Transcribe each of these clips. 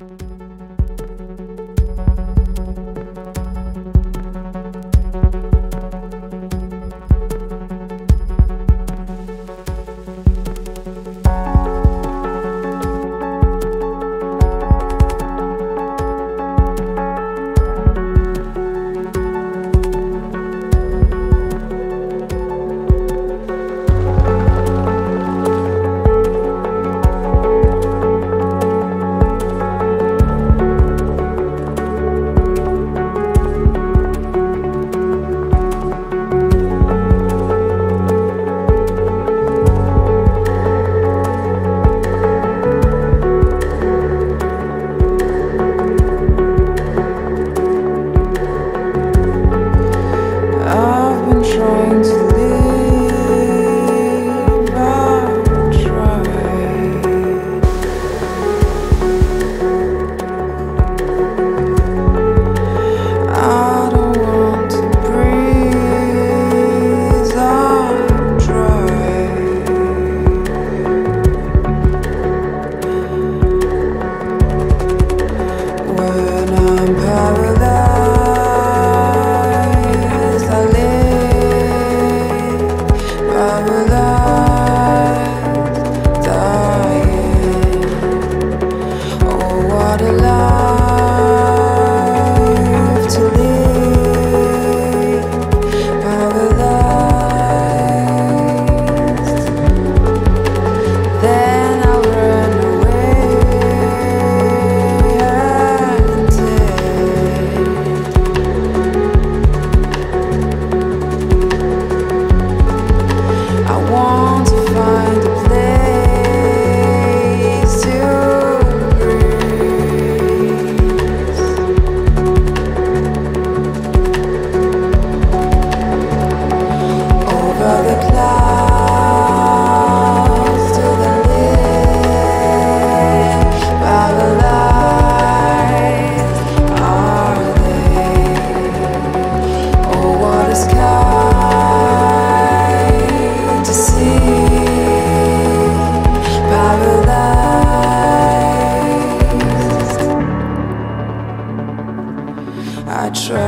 I've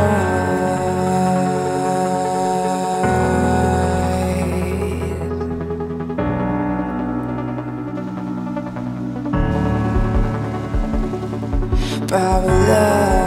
Tried. Paralyzed.